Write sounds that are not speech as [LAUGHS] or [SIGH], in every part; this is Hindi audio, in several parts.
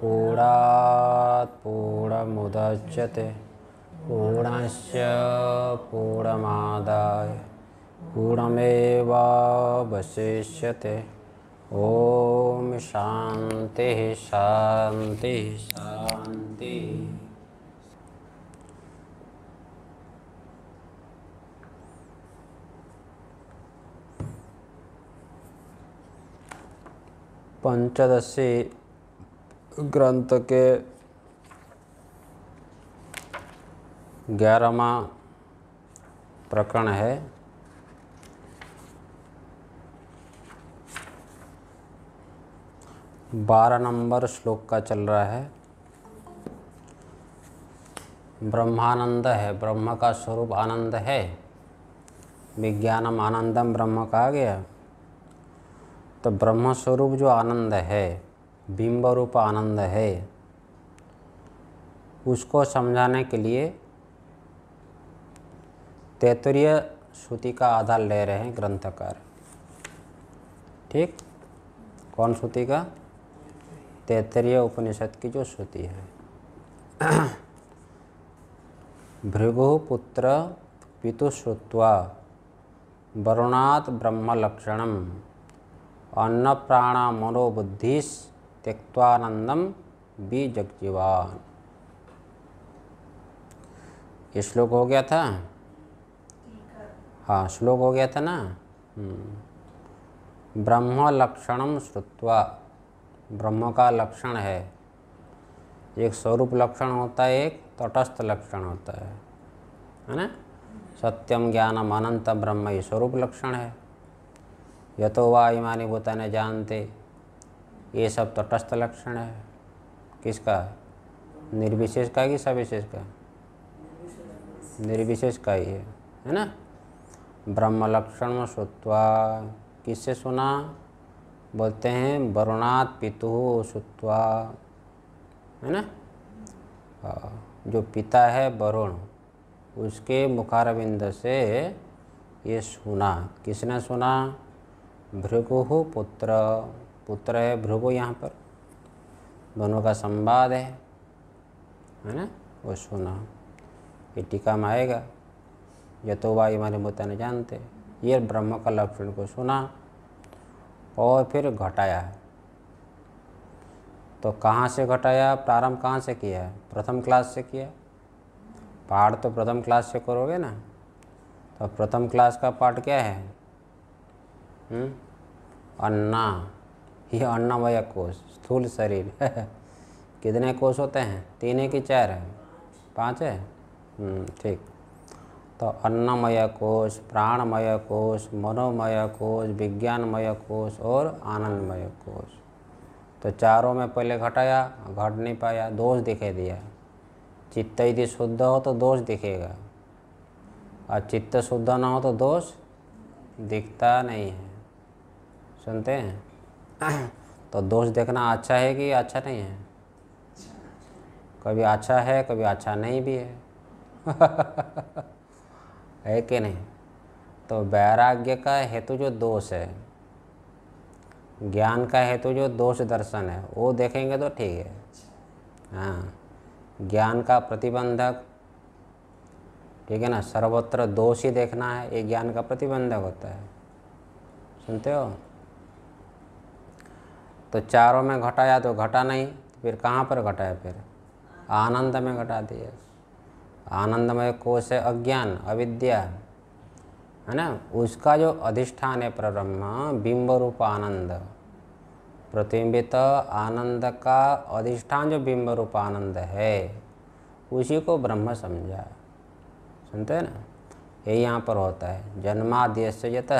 पूर्णात् पूर्णमुदच्यते। पूर्णस्य पूर्णमादाय। पूर्णमेवावशिष्यते ॐ शान्तिः शान्तिः शान्तिः। पंचदशी ग्रंथ के ग्यारहवा प्रकरण है। बारह नंबर श्लोक का चल रहा है। ब्रह्मानंद है, ब्रह्म का स्वरूप आनंद है। विज्ञानम आनंदम ब्रह्म कहा गया। तो ब्रह्म स्वरूप जो आनंद है बिंब रूप आनंद है। उसको समझाने के लिए तैतरीय श्रुति का आधार ले रहे हैं ग्रंथकार। ठीक? कौन श्रुति का? तैतरीय उपनिषद की जो श्रुति है। [CLEARS THROAT] भृगु पुत्र पितुश्रुत्वा वरुणात् ब्रह्मलक्षणम अन्न प्राण मनोबुद्धिस त्यक्वानंदम बी जगजीवान ये श्लोक हो गया था? हाँ श्लोक हो गया था ना? ब्रह्म लक्षणम श्रुत्वा, ब्रह्म का लक्षण है। एक स्वरूप लक्षण होता है, एक तटस्थ लक्षण होता है। है ना? सत्यम ज्ञानम अनंत ब्रह्म ये स्वरूप लक्षण है। यतो वा इमानी भूताने जानते। ये सब तटस्थ लक्षण है। किसका? निर्विशेष का कि सविशेष का निर्विशेष का ही है है ना? ब्रह्म लक्षण श्रुत्वा किससे सुना? बोलते हैं, वरुणात पितु श्रुत्वा, है ना? जो पिता है वरुण, उसके मुखारविंद से ये सुना। किसने सुना? भृगु पुत्र। पुत्र है, भृगु यहाँ पर। दोनों का संवाद है है ना? वो सुना। ये टीका में आएगा यतो वाई माने मुता ने जानते। ये ब्रह्म का लक्षण को सुना और फिर घटाया। तो कहाँ से घटाया? प्रारंभ कहाँ से किया? है प्रथम क्लास से किया। पाठ तो प्रथम क्लास से करोगे ना? तो प्रथम क्लास का पाठ क्या है? हुँ? अन्ना। ये अन्नमय कोष, स्थूल शरीर। [LAUGHS] कितने कोष होते हैं? तीन है कि चार है। पाँच है? ठीक। तो अन्नमय कोष, प्राणमय कोष, मनोमय कोष, विज्ञानमय कोष और आनंदमय कोष। तो चारों में पहले घटाया, घट नहीं पाया, दोष दिखाई दिया। चित्त यदि शुद्ध हो तो दोष दिखेगा। और चित्त शुद्ध ना हो तो दोष दिखता नहीं है। सुनते हैं? [COUGHS] तो दोष देखना अच्छा है कि अच्छा नहीं है? कभी अच्छा है, कभी अच्छा नहीं भी है। [LAUGHS] है कि नहीं? तो वैराग्य का हेतु जो दोष है, ज्ञान का हेतु जो दोष दर्शन है, वो देखेंगे तो ठीक है। हाँ ज्ञान का प्रतिबंधक, ठीक है ना? सर्वत्र दोष ही देखना है, ये ज्ञान का प्रतिबंधक होता है। सुनते हो? तो चारों में घटाया तो घटा नहीं फिर कहाँ पर घटाया फिर? आनंद में घटा दिया। आनंदमय कोष है अज्ञान, अविद्या। है ना? उसका जो अधिष्ठान है परब्रह्म, बिंब रूप आनंद। प्रतिबिंबित आनंद का अधिष्ठान जो बिंब रूप आनंद है, उसी को ब्रह्म समझा। सुनते हैं ना? ये यहाँ पर होता है। यत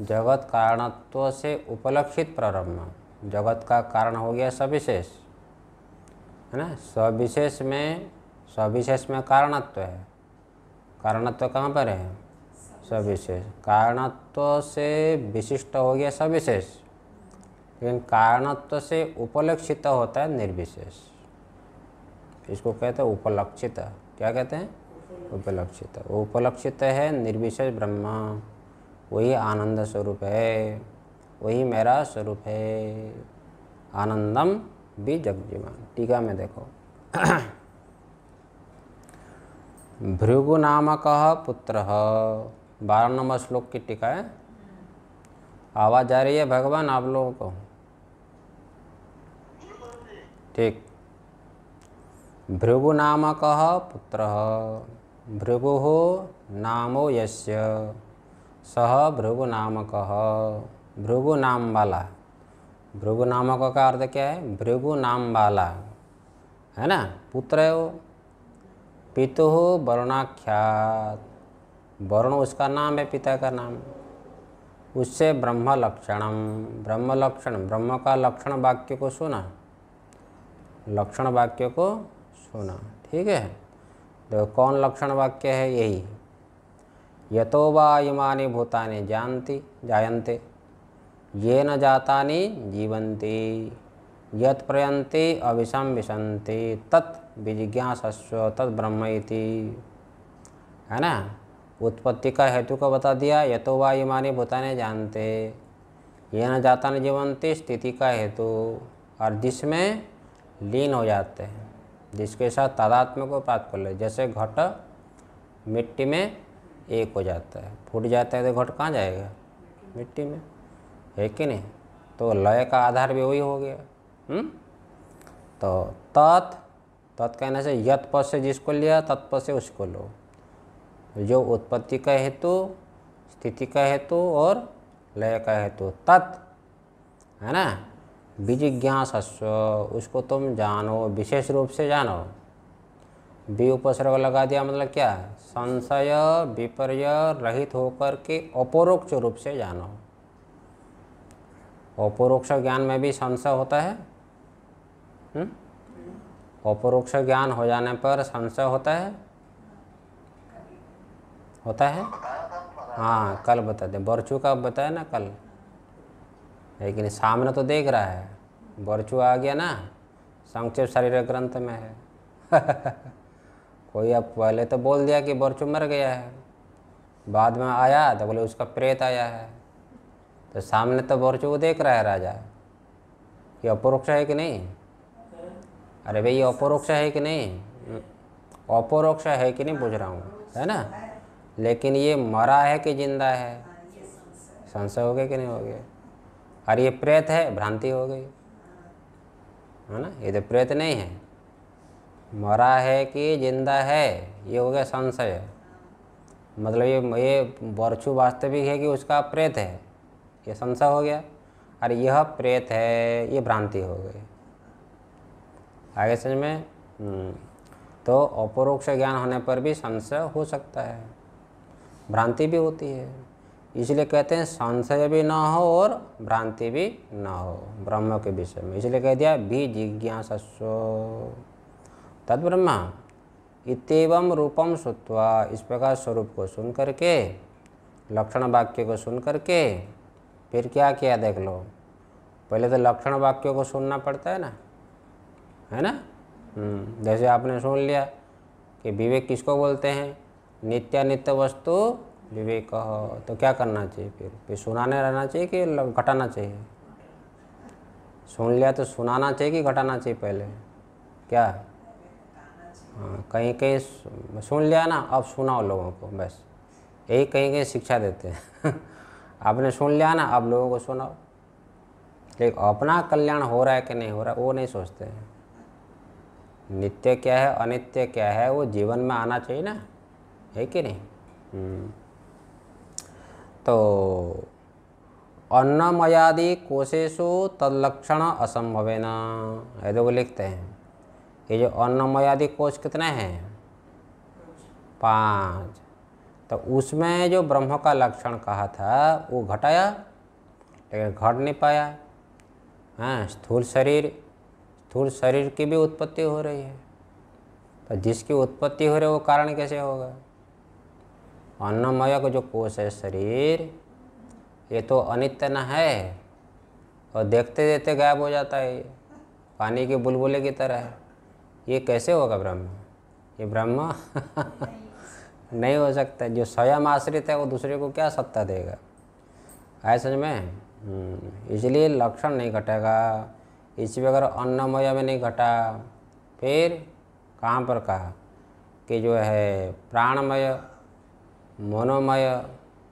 जगत कारणत्व से उपलक्षित प्रारंभ जगत का कारण हो गया सविशेष। है ना? सविशेष में सविशेष में कारणत्व है। कारणत्व कहाँ पर है? सविशेष। कारणत्व से विशिष्ट हो गया सविशेष। लेकिन कारणत्व से उपलक्षित होता है निर्विशेष। इसको कहते हैं उपलक्षित। क्या कहते हैं? उपलक्षित। उपलक्षित है निर्विशेष ब्रह्म। वही आनंद स्वरूप है। वही मेरा स्वरूप है। आनंदम भी जगजीवन। टीका में देखो। [CLEARS THROAT] भृगु नामक पुत्र। बारह नंबर श्लोक की टीका है। आवाज़ जा रही है भगवान आप लोगों को? ठीक। भृगु नामक पुत्र। भृगु नामो यस्य। सह भृगु नामक। भृगु नाम वाला भृगु नामक का अर्थ क्या है? भृगु नाम वाला है ना? पुत्र है वो। पितु वर्णाख्यात। वर्ण उसका नाम है, पिता का नाम। उससे ब्रह्म लक्षणम ब्रह्म लक्षण ब्रह्म का लक्षण वाक्य को सुना। लक्षण वाक्य को सुना। ठीक है? तो कौन लक्षण वाक्य है? यही। यतो वा इमानी भूतानि जानती, जायन्ते। ये न जातानि जीवन्ति। यत प्रयन्ति अविषम विशन्ति, तत् विजिज्ञासस्व, तत् ब्रह्म है ना? उत्पत्ति का हेतु को बता दिया, यतो वा इमानी भूतानि जानते। ये न जाता न जीवंती स्थिति का हेतु। और जिसमें लीन हो जाते हैं, जिसके साथ तादात्म्य को प्राप्त कर ले, जैसे घट मिट्टी में एक हो जाता है। फूट जाता है तो घट कहाँ जाएगा? मिट्टी में। है कि नहीं? तो लय का आधार भी वही हो गया। हुँ? तो तत् तत् कहने से यत से जिसको लिया तत्पद से उसको लो। जो उत्पत्ति का हेतु, स्थिति का हेतु और लय का हेतु। तत्, है ना? विजिज्ञासस्व, उसको तुम जानो, विशेष रूप से जानो। बी उपसर्ग लगा दिया मतलब क्या? संशय, विपर्य रहित होकर के अपरोक्ष रूप से जानो। अपरोक्ष ज्ञान में भी संशय होता है? हम्म? अपरोक्ष ज्ञान हो जाने पर संशय होता है? होता है? हाँ कल बता दे। बरचू का बताया ना कल। लेकिन सामने तो देख रहा है। बरचू आ गया ना। संक्षेप शरीर ग्रंथ में है। [LAUGHS] कोई अब पहले तो बोल दिया कि बरचू मर गया है। बाद में आया तो बोले उसका प्रेत आया है। तो सामने तो बरचू को देख रहा है राजा। कि अपरोक्ष है कि नहीं? अरे भाई, ये अपरोक्ष है कि नहीं? अपरोक्ष है कि नहीं पूछ रहा हूँ, है ना? लेकिन ये मरा है कि ज़िंदा है? संशय हो गया कि नहीं हो गया? और ये प्रेत है, भ्रांति हो गई, है ना? ये तो प्रेत नहीं है। मरा है कि ज़िंदा है, ये हो गया संशय। मतलब ये ये बरछू वास्तविक है कि उसका प्रेत है? ये संशय हो गया। और यह प्रेत है, ये भ्रांति हो गई। आगे समझ में? तो अपरोक्ष ज्ञान होने पर भी संशय हो सकता है। भ्रांति भी होती है। इसलिए कहते हैं, संशय भी ना हो और भ्रांति भी ना हो, ब्रह्म के विषय में। इसलिए कह दिया, भी जिज्ञासस्व। तद ब्रह्म इतम रूपम सुत्वा इस प्रकार स्वरूप को सुन करके, लक्षण वाक्य को सुन करके फिर क्या किया देख लो। पहले तो लक्षण वाक्यों को सुनना पड़ता है ना है ना? जैसे आपने सुन लिया कि विवेक किसको बोलते हैं? नित्यानित्य वस्तु विवेक। तो क्या करना चाहिए फिर? फिर सुनाने रहना चाहिए कि घटाना चाहिए? सुन लिया तो सुनाना चाहिए कि घटाना चाहिए पहले? क्या? हाँ कहीं कहीं सुन लिया ना, अब सुनाओ लोगों को, बस। यही कहीं कहीं शिक्षा देते हैं। [LAUGHS] आपने सुन लिया ना, आप लोगों को सुनाओ। लेकिन अपना कल्याण हो रहा है कि नहीं हो रहा, वो नहीं सोचते हैं। नित्य क्या है, अनित्य क्या है, वो जीवन में आना चाहिए ना। है कि नहीं? तो अन्नमयादि कोशेशु तदलक्षण असंभव न। ऐसे देखो, लिखते हैं। ये जो अन्नमयादि कोश कितने हैं? पाँच। तो उसमें जो ब्रह्म का लक्षण कहा था, वो घटाया, लेकिन घट नहीं पाया। हाँ स्थूल शरीर स्थूल शरीर की भी उत्पत्ति हो रही है। तो जिसकी उत्पत्ति हो रही है, वो कारण कैसे होगा? अन्नमय का जो कोष है शरीर, ये तो अनित्य न है, और देखते देखते गायब हो जाता है पानी के बुलबुले की तरह। ये कैसे होगा ब्रह्म? ये ब्रह्म? [LAUGHS] नहीं हो सकता। जो स्वयं आश्रित है, वो दूसरे को क्या सत्ता देगा? है समझ में? इसलिए लक्षण नहीं घटेगा। इसी प्रकार अन्नमय में नहीं घटा, फिर कहाँ पर कहा कि जो है प्राणमय, मनोमय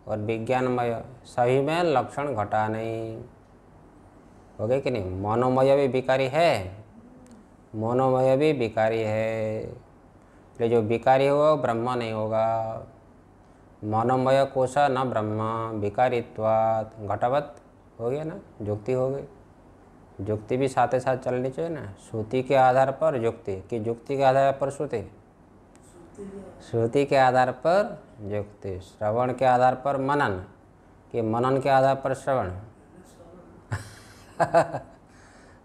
और विज्ञानमय, सभी में लक्षण घटा नहीं। हो गया कि नहीं? मनोमय भी विकारी है, मनोमय भी विकारी है। इसलिए जो विकारी होगा वो ब्रह्म नहीं होगा मनोमय कोश न ब्रह्म विकारित्वात घटवत हो गया ना जुक्ति हो गई जुक्ति भी साथ साथ चलनी चाहिए ना श्रुति के आधार पर जुक्ति कि जुक्ति के आधार पर श्रुति श्रुति के आधार पर युक्ति श्रवण के आधार पर मनन कि मनन के आधार पर श्रवण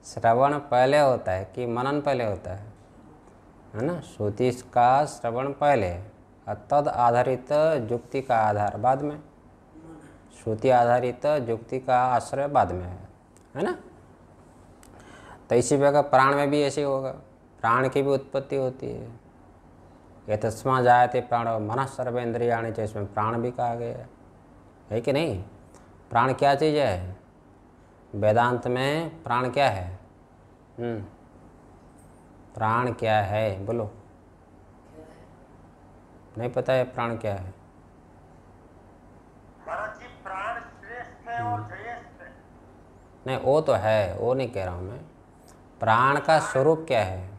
श्रवण पहले होता है कि मनन पहले होता है है ना? श्रुति का श्रवण पहले, और तद आधारित जुक्ति का आधार बाद में। श्रुति आधारित जुक्ति का आश्रय बाद में है है ना? तो इसी प्रकार प्राण में भी ऐसे होगा। प्राण की भी उत्पत्ति होती है। ये तस्मा जायते प्राण मन सर्वेंद्रियाणी चाहिए इसमें प्राण भी कहा गया है। है कि नहीं? प्राण क्या चीज़ है? वेदांत में प्राण क्या है? हम्म। प्राण क्या है? बोलो। नहीं पता है प्राण क्या है। प्राण और नहीं वो तो है वो नहीं कह रहा हूँ मैं। प्राण का स्वरूप क्या है?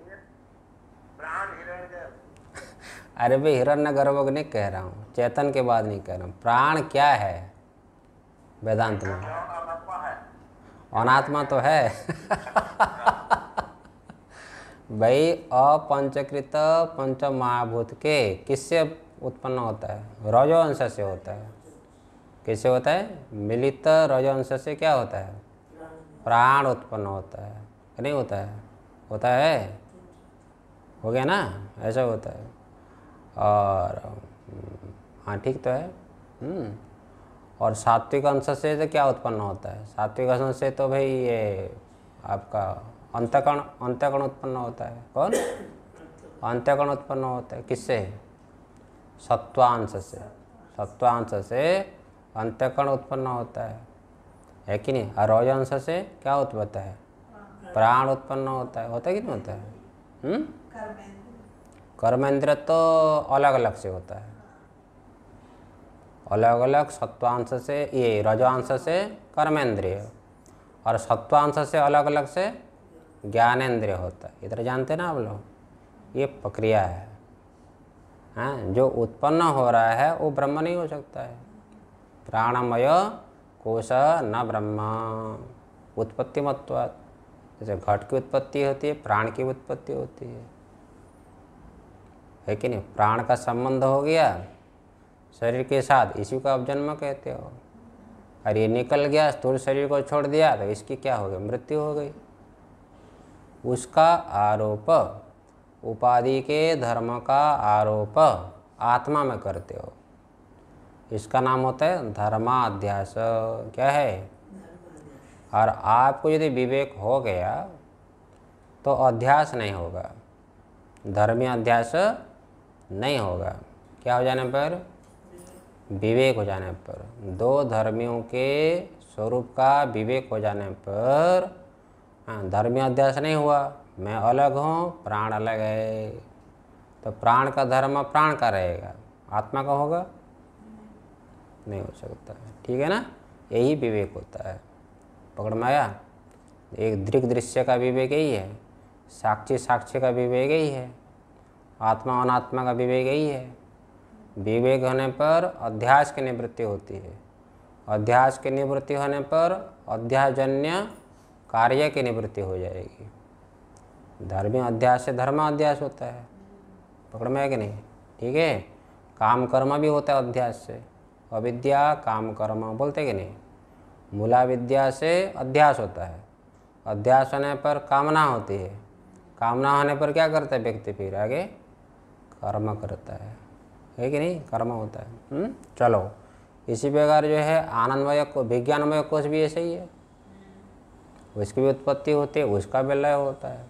[LAUGHS] अरे भाई हिरण्य गर्भ नहीं कह रहा हूँ चेतन के बाद नहीं कह रहा हूँ। प्राण क्या है? वेदांत में। अनात्मा तो है। [LAUGHS] भाई अपंचकृत पंच महाभूत के किससे उत्पन्न होता है? रजो अंश से होता है। किससे होता है? मिलित रजो अंश से क्या होता है? प्राण उत्पन्न होता है। नहीं होता है। होता है? हो गया ना? ऐसा होता है। और हाँ ठीक तो है। हम्म। और सात्विक अंश से तो क्या उत्पन्न होता है? सात्विक अंश से तो भाई ये आपका अंतकण अंत्यकण उत्पन्न होता है। कौन? अंत्यकण उत्पन्न होता है। किससे? सत्वांश से सत्वांश से अंत्यकण उत्पन्न होता है। है कि नहीं? और रौजांश से क्या उत्पन्न है प्राण उत्पन्न होता है। होता है कि नहीं होता है? हम्म? कर्मेंद्र तो अलग अलग से होता है। अलग अलग सत्वांश से ये रजवांश से कर्मेंद्रिय। और सत्वांश से अलग अलग से ज्ञानेंद्रिय होता है। इधर जानते ना आप लोग? ये प्रक्रिया है। हाँ जो उत्पन्न हो रहा है, वो ब्रह्म नहीं हो सकता है। प्राणमय कोश न ब्रह्म। उत्पत्ति मत्वात् जैसे घट की उत्पत्ति होती है, प्राण की उत्पत्ति होती है। है कि नहीं? प्राण का संबंध हो गया, शरीर के साथ, इसी को आप जन्म कहते हो। और ये निकल गया, स्थूल शरीर को छोड़ दिया तो इसकी क्या हो गई? मृत्यु हो गई। उसका आरोप। उपाधि के धर्म का आरोप। आत्मा में करते हो। इसका नाम होता है धर्माध्यास। क्या है? और आपको यदि विवेक हो गया तो अध्यास नहीं होगा। धर्मी अध्यास नहीं होगा। क्या हो जाने पर? विवेक हो जाने पर। दो धर्मियों के स्वरूप का विवेक हो जाने पर हाँ धर्मी अध्यास नहीं हुआ। मैं अलग हूँ, प्राण अलग है। तो प्राण का धर्म प्राण का रहेगा। आत्मा का होगा? नहीं हो सकता है। ठीक है ना? यही विवेक होता है। पकड़ में आया एक दृग दृश्य का विवेक यही है। साक्षी साक्ष्य का विवेक यही है। आत्मा अनात्मा का विवेक यही है। विवेक होने पर अध्यास की निवृत्ति होती है। अध्यास की निवृत्ति होने पर अध्याजन्य कार्य की निवृत्ति हो जाएगी। धर्मी अध्यास से धर्म अध्यास होता है। पकड़ में है कि नहीं? ठीक है? काम कर्म भी होता है अध्यास से। अविद्या काम कर्म बोलते कि नहीं? मूला विद्या से अध्यास होता है। अध्यास होने पर कामना होती है। कामना होने पर क्या करता है व्यक्ति फिर आगे? कर्म करता है। है कि नहीं? कर्म होता है। हुँ? चलो। इसी प्रकार जो है आनंदमय को विज्ञानमय कोष भी ऐसे ही है। उसकी भी उत्पत्ति होती है, उसका भी लय होता है।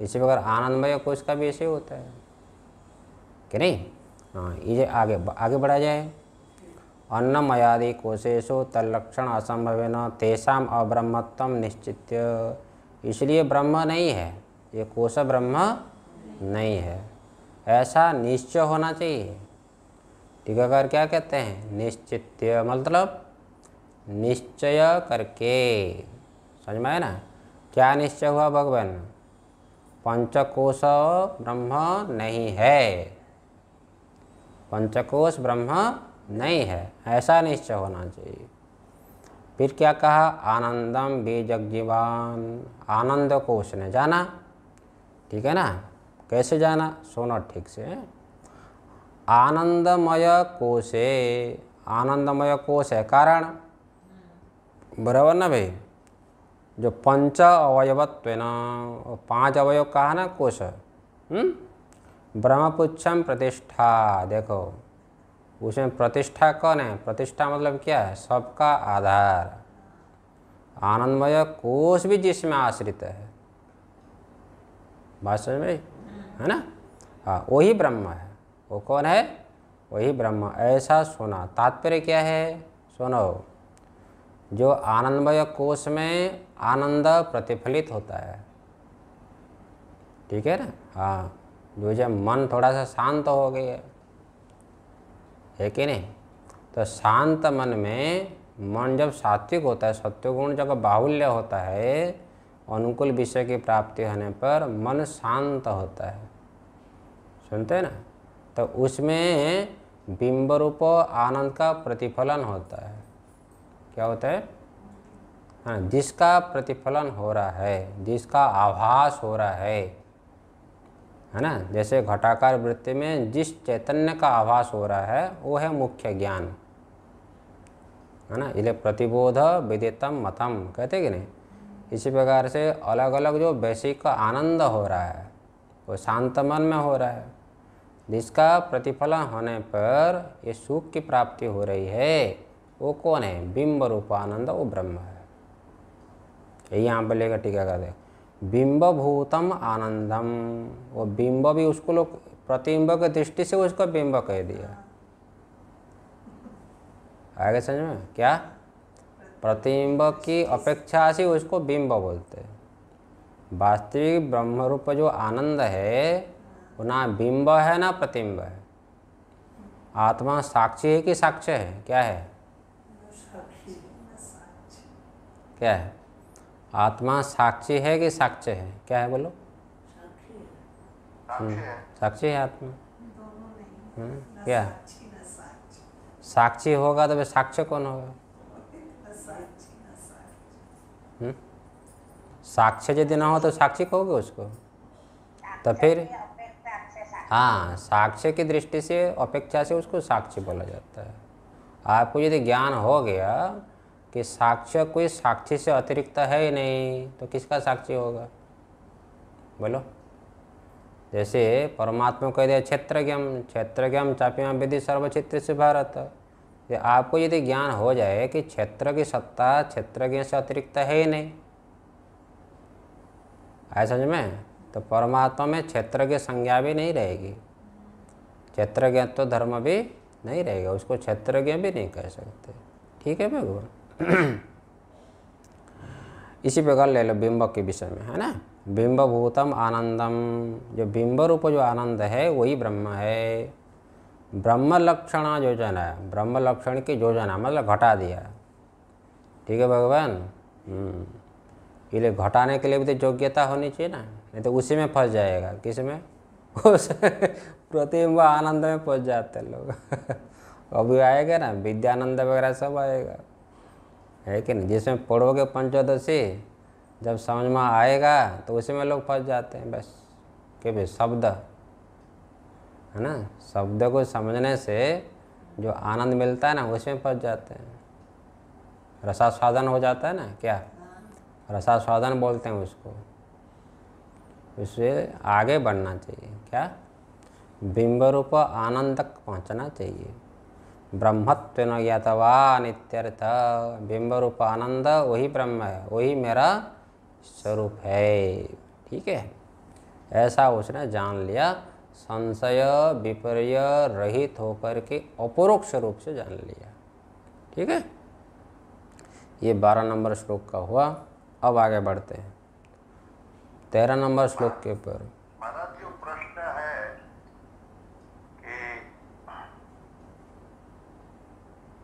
इसी प्रकार आनंदमय कोष का भी ऐसे होता है। कि नहीं? हाँ ये आगे आगे बढ़ा जाए। अन्नमयादि कोशेशु तलक्षण असंभव न तेषाम अब्रह्मत्व निश्चित इसलिए ब्रह्म नहीं है, ये कोश ब्रह्म नहीं है। ऐसा निश्चय होना चाहिए। टीकाकार क्या कहते हैं? निश्चित मतलब निश्चय करके। समझ में आया ना? क्या निश्चय हुआ भगवान? पंचकोश ब्रह्म नहीं है। पंचकोश ब्रह्म नहीं है। ऐसा निश्चय होना चाहिए। फिर क्या कहा? आनंदम बीजगजीवान आनंद कोश ने जाना। ठीक है ना? कैसे जाना? सुनो ठीक से। आनंदमय कोशे। आनंदमय कोश है कारण। बराबर ना भाई? जो पंच अवयवत्व पाँच अवयव कहा ना, कोश। हम्म? ब्रह्मपुच्छम प्रतिष्ठा, देखो। उसमें प्रतिष्ठा कौन है? प्रतिष्ठा मतलब क्या है? सबका आधार। आनंदमय कोश भी जिसमें आश्रित है। बात समझ में है ना? हाँ वही ब्रह्म है। वो कौन है? वही ब्रह्म। ऐसा सुना। तात्पर्य क्या है? सुनो। जो आनंदमय कोश में आनंद प्रतिफलित होता है। ठीक है ना? हाँ जो जब मन थोड़ा सा शांत हो गया है कि नहीं? तो शांत मन में मन जब सात्विक होता है, सत्वगुण जब बाहुल्य होता है, अनुकूल विषय की प्राप्ति होने पर मन शांत होता है। सुनते हैं ना? तो उसमें बिंब रूप आनंद का प्रतिफलन होता है। क्या होता है? हाँ जिसका प्रतिफलन हो रहा है, जिसका आभास हो रहा है है ना? जैसे घटाकार वृत्ति में जिस चैतन्य का आभास हो रहा है, वो है मुख्य ज्ञान। है ना? इसलिए प्रतिबोध विदितम मतम, कहते कि नहीं? इसी प्रकार से अलग अलग जो वैश्विक आनंद हो रहा है, वो शांत मन में हो रहा है, जिसका प्रतिफलन होने पर ये सुख की प्राप्ति हो रही है, वो कौन है? बिंब रूप आनंद वो ब्रह्म है। यही यहाँ पर लेकर टीका कर दे। बिंब भूतम आनंदम वो बिंब भी उसको लोग प्रतिबिंब की दृष्टि से उसको बिंब कह दिया। आगे समझ में? क्या? प्रतिबिंब की अपेक्षा से उसको बिंब बोलते हैं। वास्तविक ब्रह्म रूप जो आनंद है वो ना बिंब है ना प्रतिबिंब है। आत्मा साक्षी है कि साक्ष्य है? क्या है? क्या है? आत्मा साक्षी है कि साक्ष्य है? क्या है बोलो? साक्षी है। आत्मा। हम्म, क्या? साक्षी होगा तो फिर साक्ष्य कौन होगा? [LAUGHS] हम्म? साक्ष्य यदि ना हो तो साक्षी कहोगे उसको? तो फिर हाँ साक्ष्य की दृष्टि से अपेक्षा से उसको साक्षी बोला जाता है। आपको यदि ज्ञान हो गया कि साक्ष्य कोई साक्षी से अतिरिक्त है ही नहीं तो किसका साक्षी होगा? बोलो। जैसे परमात्मा कह दिया क्षेत्रज्ञम क्षेत्रज्ञम चापियाँ विधि सर्वचित्र से भारत। ये आपको यदि ज्ञान हो जाए कि क्षेत्र की सत्ता क्षेत्रज्ञ से अतिरिक्त है ही नहीं। आया समझ में? तो परमात्मा में क्षेत्र की संज्ञा भी नहीं रहेगी। क्षेत्रज्ञ तो धर्म भी नहीं रहेगा, उसको क्षेत्रज्ञ भी नहीं कह सकते। ठीक है भगवान? [CLEARS THROAT] इसी प्रकार ले लो बिंब के विषय में, है ना? बिंब भूतम आनंदम। जो बिंब रूप जो आनंद है, वही ब्रह्म है। ब्रह्म लक्षण योजना ब्रह्म लक्षण की योजना मतलब घटा दिया ठीक है भगवान? हम्म। इसलिए घटाने के लिए भी तो योग्यता होनी चाहिए ना, नहीं तो उसी में फंस जाएगा। किसमें? [LAUGHS] उस प्रतिबिंब आनंद में फंस जाते लोग। [LAUGHS] अभी आएगा ना, विद्यानंद वगैरह सब आएगा। है कि नहीं? जिसमें पढ़ोगे पंचोदशी, जब समझ में आएगा तो उसी में लोग फंस जाते हैं बस। कि भाई शब्द, है ना? शब्द को समझने से जो आनंद मिलता है ना उसमें फंस जाते हैं। रसास्वादन हो जाता है ना, क्या? रसास्वादन बोलते हैं उसको। उससे आगे बढ़ना चाहिए, क्या? बिंब रूप आनंद तक पहुँचना चाहिए। ब्रह्मत्व ज्ञातवा नित्यर्थ। बिंब रूप आनंद, वही ब्रह्म है, वही मेरा स्वरूप है। ठीक है? ऐसा उसने जान लिया, संशय, विपर्य रहित होकर के अपरोक्ष रूप से जान लिया। ठीक है? ये बारह नंबर श्लोक का हुआ। अब आगे बढ़ते हैं। तेरह नंबर श्लोक के ऊपर महाराज जो प्रश्न है कि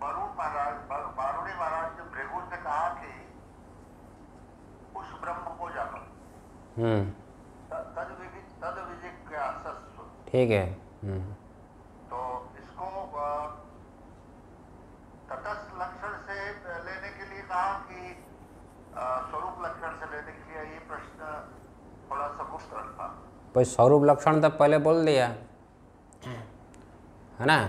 वरुण महाराज वर- वारुणी महाराज जो भृगु ने कहा कि उस ब्रह्म को जानो हम्म त- तद विधि तद विजिज्ञासस्व ठीक है। हम्म। तो इसको तटस्थ लक्षण से लेने के लिए कहा कि स्वरूप लक्षण से लेने के लिए ये प्रश्न थोड़ा सा गुप्त रखा। भाई स्वरूप लक्षण तो पहले बोल दिया। है ना?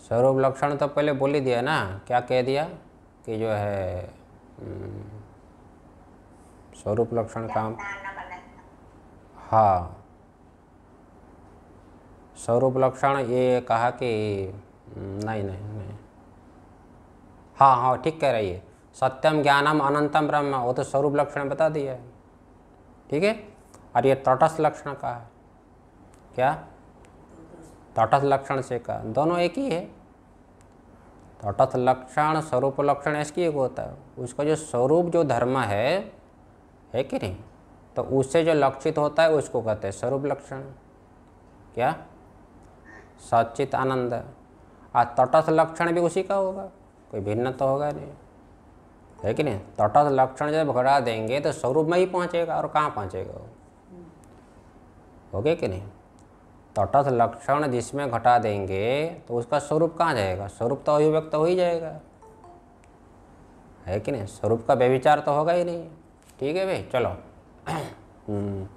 स्वरूप लक्षण तो पहले बोल ही दिया ना। क्या कह दिया? कि जो है हम्म, स्वरूप लक्षण काम। हाँ। स्वरूप लक्षण ये कहा कि हम्म, नहीं नहीं नहीं। हाँ हाँ ठीक कह रही है। सत्यम ज्ञानम अनंतम ब्रह्म वो तो स्वरूप लक्षण बता दिया है। ठीक है? और ये तटस्थ लक्षण का है। क्या? तटस्थ लक्षण से का दोनों एक ही है। तटस्थ लक्षण स्वरूप लक्षण इसकी एक होता है। उसका जो स्वरूप जो धर्म है है कि नहीं? तो उससे जो लक्षित होता है, उसको कहते हैं स्वरूप लक्षण। क्या? सचित आनंद। आ, तटस्थ लक्षण भी उसी का होगा। कोई भिन्न तो होगा नहीं। है कि नहीं? तटस्थ लक्षण जब घटा देंगे तो स्वरूप में ही पहुंचेगा और कहाँ पहुंचेगा वो? हो गया कि नहीं? तटस्थ लक्षण जिसमें घटा देंगे तो उसका स्वरूप कहाँ जाएगा? स्वरूप तो अभिव्यक्त हो ही जाएगा। है कि नहीं? स्वरूप का व्यविचार तो होगा ही नहीं। ठीक है भाई चलो। हम्म।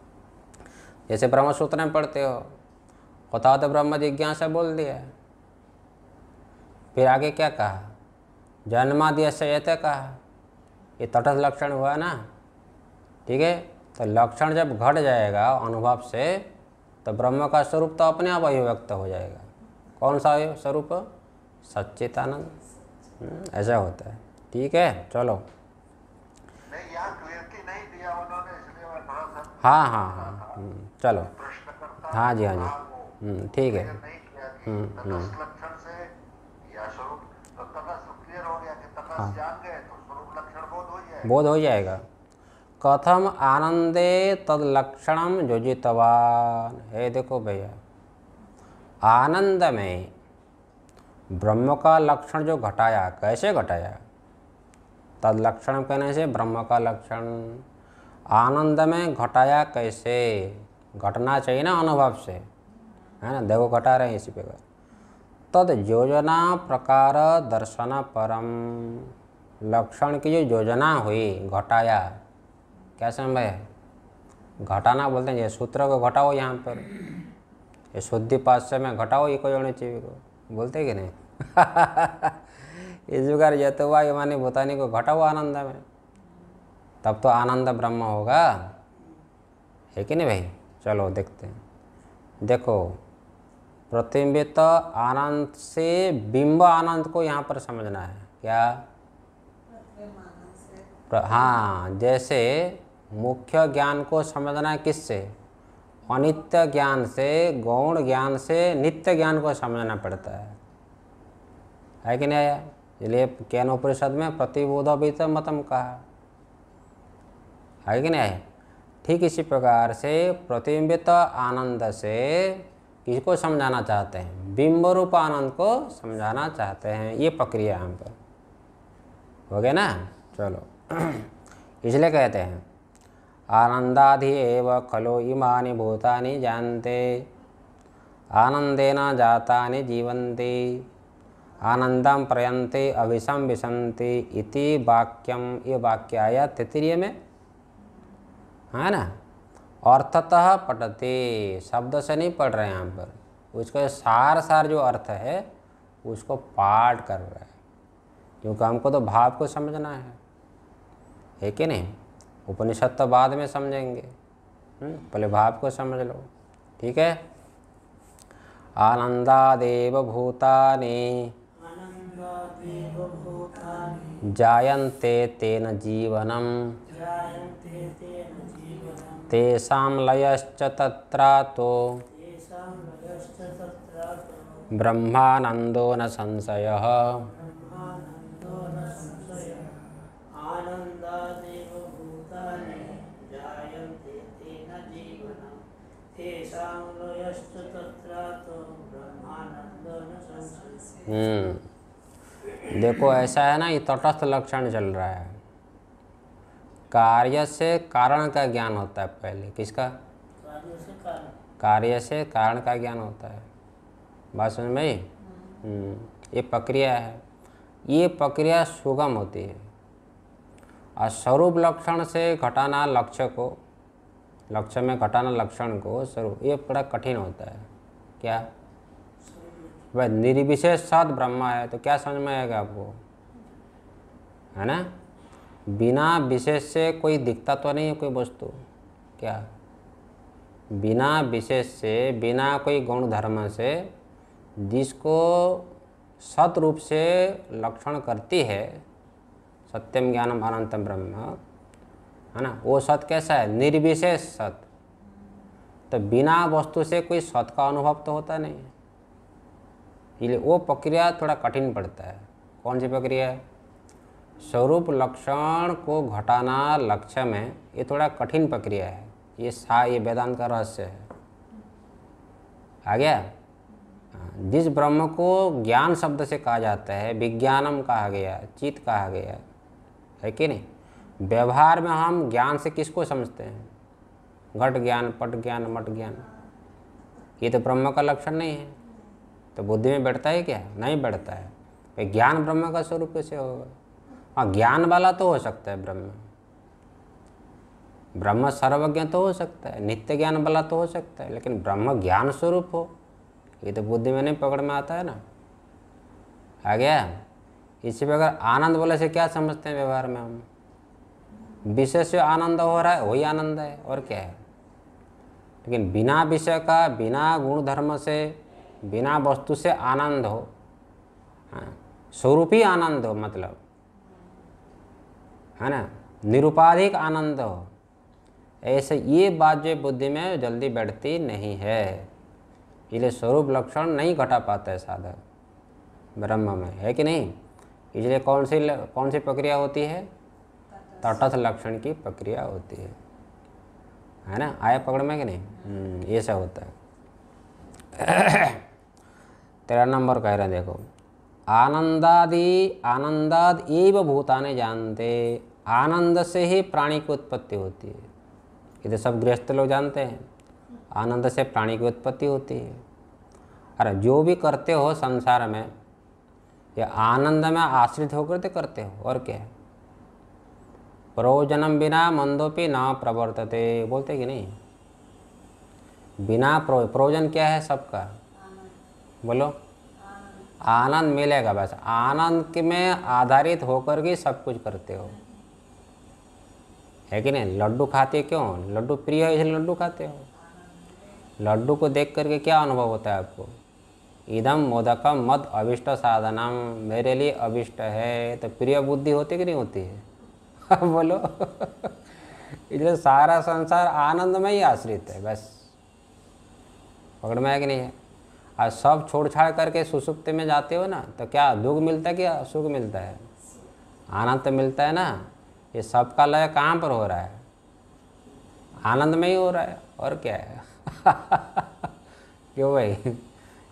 जैसे ब्रह्म सूत्र में पढ़ते हो होता तो ब्रह्म जिज्ञासा बोल दिया। फिर आगे क्या कहा? जन्मादि से कहा। ये तटस्थ लक्षण हुआ ना? ठीक है? तो लक्षण जब घट जाएगा अनुभव से तो ब्रह्म का स्वरूप तो अपने आप अभिव्यक्त हो जाएगा। कौन सा स्वरूप? सच्चिदानंद। हम्म, ऐसा होता है। ठीक है? चलो। दिया उन्होंने इसलिए मैं थोड़ा सा हाँ हाँ हाँ। हम्म, चलो। हाँ जी हाँ जी। हम्म, ठीक है। किया हम्म, तटस्थ लक्षण से या स्वरूप तो तटस्थ क्लियर हो गया कि तटस्थ जान गए तो स्वरूप लक्षण बोध हो जाए बोध हो जाएगा। कथम आनंदे तद लक्षणम योजितवान। है देखो भैया। आनंद में ब्रह्म का लक्षण जो घटाया कैसे घटाया? तद लक्षण कहने से ब्रह्म का लक्षण। आनंद में घटाया कैसे? घटना चाहिए ना अनुभव से। है ना? देखो, घटा रहे हैं इसी प्रकार तद योजना प्रकार दर्शन परम। लक्षण की जो योजना हुई, घटाया, क्या समझ घटाना बोलते हैं ये सूत्र को घटाओ यहाँ पर। ये शुद्धि पाश्य में घटाओ, ये कोई होनी चाहिए को। बोलते कि नहीं? [LAUGHS] इस प्रकार ये मानी भूतानी को घटाओ आनंद में तब तो आनंद ब्रह्म होगा। है कि नहीं भाई? चलो देखते हैं। देखो, प्रतिबिंबित आनंद से बिंब आनंद को यहाँ पर समझना है। क्या? हाँ जैसे मुख्य ज्ञान को समझना है किससे? अनित्य ज्ञान से, गौण ज्ञान से, नित्य ज्ञान को समझना पड़ता है। है कि नहीं? आया इसलिए ज्ञानोपनिषद में प्रतिबोध मतम कहा। है कि नहीं? आया ठीक इसी प्रकार से प्रतिबिंबित आनंद से किसको समझाना चाहते हैं? बिंब रूप आनंद को समझाना चाहते हैं। ये प्रक्रिया यहाँ पर। हो गया ना? चलो। [CLEARS THROAT] इसलिए कहते हैं आनंदाधि एव खलो इमानि भूतानि जानते, आनंदेन जातानि जीवन्ति आनंदम प्रयन्ते अभिसम विसन्ति इति वाक्यम ये वाक्य आया तृतीय में है ना? अर्थतः पटते शब्द से नहीं पढ़ रहे हैं यहाँ पर। उसका सार सार जो अर्थ है उसको पाठ कर रहे हैं। क्योंकि हमको तो भाव को समझना है। है कि नहीं? उपनिषद तो बाद में समझेंगे। हम्म, पहले भाव को समझ लो। ठीक है? आनंदादेव भूतानि। जायन्ते तेन जीवनम्। तेषां लयश्च तत्रातो। ब्रह्मानन्दो न संशयः। ब्रह्मानन्द न संशयः। हम्म। देखो ऐसा है ना ये तटस्थ लक्षण चल रहा है। कार्य से कारण का ज्ञान होता है पहले किसका? कार्य से कारण। कार्य से कारण का ज्ञान होता है। बात समझ में हम्म, ये प्रक्रिया है। ये प्रक्रिया सुगम होती है। और स्वरूप लक्षण से घटाना लक्ष्य को लक्ष्य में घटाना लक्षण को स्वरूप ये बड़ा कठिन होता है। क्या? वह निर्विशेष सद ब्रह्मा है तो क्या समझ में आएगा आपको? है ना? बिना विशेष से कोई दिखता तो नहीं है कोई वस्तु? क्या? बिना विशेष से, बिना कोई गौण धर्म से जिसको सत रूप से लक्षण करती है, सत्यम ज्ञानम अनंतम ब्रह्म, है ना? वो सत कैसा है? निर्विशेष सत। तो बिना वस्तु से कोई सत का अनुभव तो होता नहीं। है इसलिए वो प्रक्रिया थोड़ा कठिन पड़ता है। कौन सी प्रक्रिया है? स्वरूप लक्षण को घटाना लक्ष्य में ये थोड़ा कठिन प्रक्रिया है। ये सा, ये वेदांत का रहस्य है। आ गया? जिस ब्रह्म को ज्ञान शब्द से कहा जाता है, विज्ञानम कहा गया चित कहा गया, है कि नहीं? व्यवहार में हम ज्ञान से किसको समझते हैं? घट ज्ञान, पट ज्ञान, मट ज्ञान। ये तो ब्रह्म का लक्षण नहीं है। तो बुद्धि में बैठता है क्या? नहीं बैठता है। ज्ञान ब्रह्म का स्वरूप कैसे होगा? हाँ ज्ञान वाला तो हो सकता है ब्रह्म। ब्रह्म सर्वज्ञ तो हो सकता है नित्य ज्ञान वाला तो हो सकता है लेकिन ब्रह्म ज्ञान स्वरूप हो। ये तो बुद्धि में नहीं पकड़ में आता है ना। आ गया। इसी प्रकार आनंद बोले से क्या समझते हैं व्यवहार में हम? विषय से आनंद हो रहा है वही आनंद है और क्या है? लेकिन बिना विषय का बिना गुण धर्म से बिना वस्तु से आनंद हो। हाँ, स्वरूप ही आनंद हो मतलब। है ना? निरुपाधिक आनंद हो। ऐसे ये बात जो बुद्धि में जल्दी बैठती नहीं है। इसलिए स्वरूप लक्षण नहीं घटा पाता है साधक। ब्रह्म में है कि नहीं? इसलिए कौन सी कौन सी प्रक्रिया होती है? तटस्थ लक्षण की प्रक्रिया होती है। है ना? आया पकड़ में कि नहीं? हम्म, ये सब होता है। [COUGHS] तेरह नंबर कह रहे हैं देखो। आनंदादि आनंदाद एव भूताने जानते। आनंद से ही प्राणी की उत्पत्ति होती है। ये तो सब गृहस्थ लोग जानते हैं। आनंद से प्राणी की उत्पत्ति होती है। अरे, जो भी करते हो संसार में, ये आनंद में आश्रित होकर तो करते हो, और क्या है? प्रयोजनम बिना मंदोपि न प्रवर्तते, बोलते कि नहीं? बिना प्रो, प्रयोजन क्या है सबका? बोलो। आनंद मिलेगा बस। आनंद के में आधारित होकर के सब कुछ करते हो। है कि नहीं? लड्डू खाते क्यों? लड्डू प्रिय है, इसलिए लड्डू खाते हो। लड्डू को देख करके क्या अनुभव होता है आपको? इदम मोदकम मद अभिष्ट साधनम। मेरे लिए अभिष्ट है तो प्रिय बुद्धि होती कि नहीं होती है? [LAUGHS] बोलो। [LAUGHS] इसलिए सारा संसार आनंद में ही आश्रित है, बस। पकड़ में है कि नहीं है? और सब छोड़ छाड़ करके सुसुप्त में जाते हो ना तो क्या दुख मिलता है क्या सुख मिलता है? आनंद तो मिलता है ना। ये सबका लय कहाँ पर हो रहा है? आनंद में ही हो रहा है, और क्या है? [LAUGHS] क्यों भाई?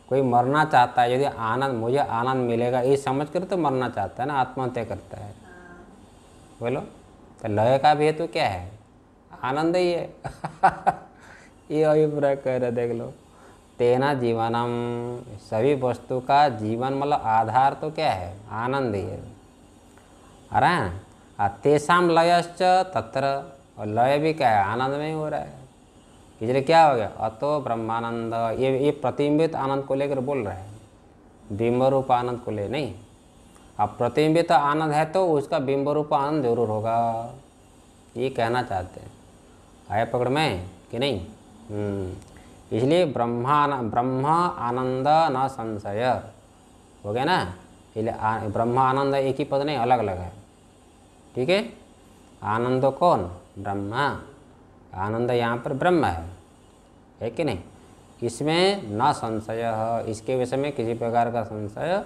कोई मरना चाहता है, यदि आनंद, मुझे आनंद मिलेगा, ये समझ कर तो मरना चाहता है ना, आत्महत्या करता है। बोलो तो लय का भी हेतु क्या है? आनंद ही है। [LAUGHS] ये अभिप्राय कह रहे देख लो। तेना जीवनम, सभी वस्तु का जीवन मतलब आधार तो क्या है? आनंद ही है। अरे तेसाम लयश्च तत्र और लय भी क्या है? आनंद में ही हो रहा है। इसलिए क्या हो गया? अतो ब्रह्मानंद ये ये प्रतिबिंबित आनंद को लेकर बोल रहे हैं। बिंब रूप आनंद को ले नहीं। अब प्रतिबिंबित आनंद है तो उसका बिंब रूप आनंद ज़रूर होगा। ये कहना चाहते हैं। आया पकड़ में कि नहीं? हम्म, इसलिए ब्रह्मा ब्रह्म आनंद न संशय। हो गया ना? इसलिए ब्रह्म आनंद एक ही पद नहीं अलग अलग है। ठीक है? आनंद कौन ब्रह्मा। आनंद यहाँ पर ब्रह्म है। है कि नहीं? इसमें न संशय है इसके विषय में किसी प्रकार का संशय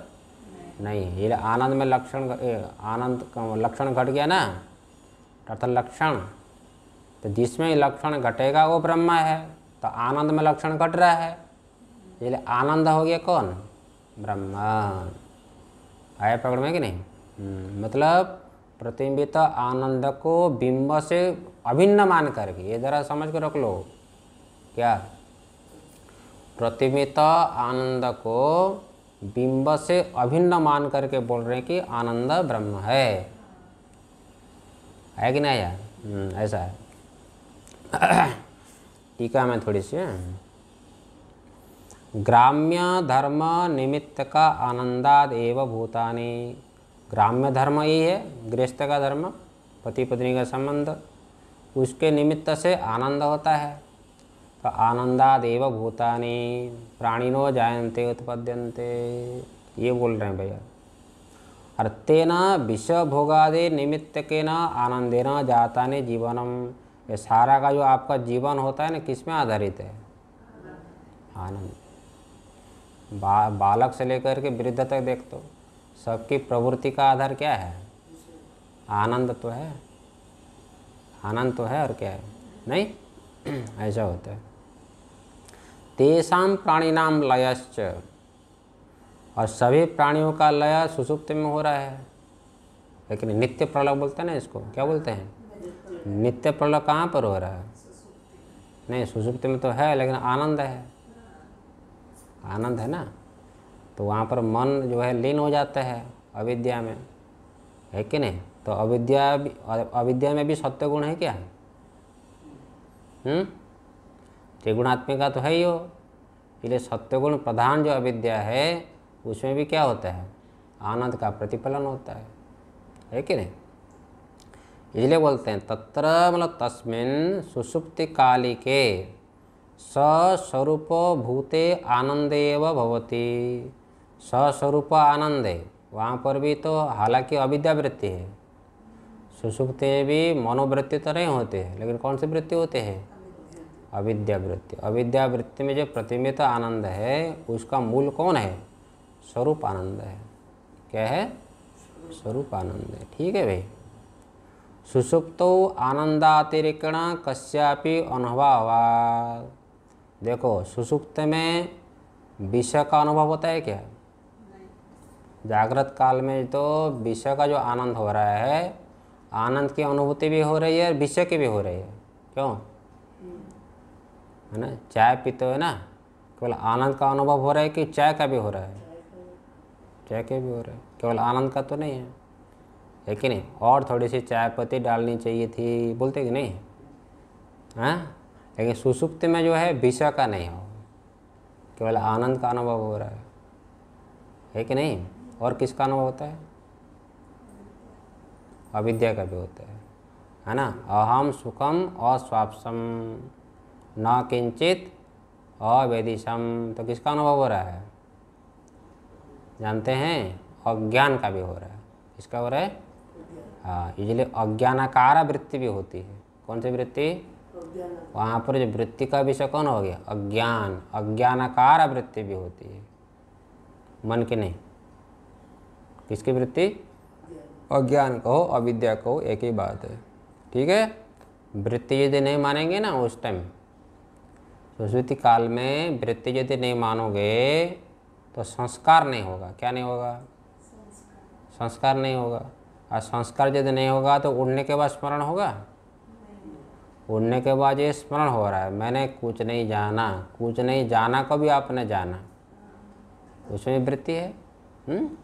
नहीं है। ये आनंद में लक्षण आनंद लक्षण घट गया ना? अर्थात लक्षण। तो जिसमें लक्षण घटेगा वो ब्रह्म है। तो आनंद में लक्षण घट रहा है। इसलिए आनंद हो गया कौन? ब्रह्मा। आया पकड़ में कि नहीं? हम्म, मतलब प्रतिबिंबित आनंद को बिंब से अभिन्न मान करके ये जरा समझ कर रख लो। क्या? प्रतिबिंबित आनंद को बिंब से अभिन्न मान करके बोल रहे हैं कि आनंद ब्रह्म है। है कि नहीं यार? हम्म, ऐसा है। [COUGHS] टीका में थोड़ी सी ग्राम्य धर्म निमित्त का आनंदाद एव भूतानि। ग्राम्य धर्म यही है गृहस्थ का धर्म पति पत्नी का संबंध उसके निमित्त से आनंद होता है। तो आनंदाद एव भूतानि प्राणिनो जायन्ते उत्पद्यन्ते ये बोल रहे हैं भैया। और तेना विषय भोगादि निमित्त के न आनंदेना जाता ने जीवनम। ये सारा का जो आपका जीवन होता है ना किसमें आधारित है? आनंद। बा, बालक से लेकर के वृद्ध तक देख तो। सबकी प्रवृत्ति का आधार क्या है? आनंद तो है। आनंद तो है और क्या है? नहीं? [CLEARS THROAT] ऐसा होता है। तेषाम प्राणिनाम लयश्च। और सभी प्राणियों का लय सुसुप्त में हो रहा है। लेकिन नित्य प्रलय बोलते हैं ना इसको? क्या बोलते हैं? नित्य प्रलय कहाँ पर हो रहा है? नहीं, सुसुप्त में तो है, लेकिन आनंद है। आनंद है ना? तो वहाँ पर मन जो है लीन हो जाता है अविद्या में। है कि नहीं? तो अविद्या अविद्या में भी सत्य गुण है क्या? हम्म? त्रिगुणात्मिका तो है ही हो। इसलिए सत्यगुण प्रधान जो अविद्या है, उसमें भी क्या होता है? आनंद का प्रतिफलन होता है। है कि नहीं? इसलिए बोलते हैं, तत्र मतलब तस्मिन सुषुप्ति कालिके सस्वरूप भूते आनंदेव भवति। सस्वरूप है वहाँ पर भी तो हालाँकि अविद्या वृत्ति है। सुषुप्ति में भी मनोवृत्ति तो नहीं होते हैं, लेकिन कौन सी वृत्ति होते हैं? अविद्या वृत्ति अविद्या वृत्ति में जो प्रतिबिंबित आनंद है, उसका मूल कौन है? स्वरूप आनंद है। क्या है? स्वरूप आनंद है। ठीक है भाई। सुषुप्तो आनंदातिरिक्त कश्यापि अनुभवा देखो सुषुप्त में विषय का अनुभव होता है क्या? जागृत काल में तो विषय का जो आनंद हो रहा है, आनंद की अनुभूति भी हो रही है और विषय की भी हो रही है। क्यों? है ना? चाय पीते हो ना, केवल आनंद का अनुभव हो रहा है कि चाय का भी हो रहा है? चाय के भी हो रहा है। केवल आनंद का तो नहीं है। है कि नहीं? और थोड़ी सी चाय पत्ती डालनी चाहिए थी, बोलते कि नहीं? हाँ? लेकिन सुसुप्ति में जो है, विषय का नहीं हो। केवल आनंद का अनुभव हो रहा है। है कि नहीं? और किसका अनुभव होता है? अविद्या का भी होता है है ना? अहम सुखम अस्वापसम, न किंचित अवेदिशम। तो किसका अनुभव हो रहा है? जानते हैं? अज्ञान का भी हो रहा है। किसका हो रहा है? हाँ इसलिए अज्ञानाकार वृत्ति भी होती है। कौन सी वृत्ति? वहाँ पर जो वृत्ति का विषय कौन हो गया? अज्ञान। अज्ञानाकार वृत्ति भी होती है। मन की नहीं। किसकी वृत्ति? अज्ञान कहो अविद्या कहो एक ही बात है। ठीक है? वृत्ति यदि नहीं मानेंगे ना उस टाइम सुश्रुति काल में वृत्ति यदि नहीं मानोगे तो संस्कार नहीं होगा। क्या नहीं होगा? संस्कार। नहीं होगा। और संस्कार यदि नहीं होगा तो उड़ने के बाद स्मरण होगा? उड़ने के बाद ये स्मरण हो रहा है। मैंने कुछ नहीं जाना कुछ नहीं जाना को भी आपने जाना। उसमें वृत्ति है। हुँ?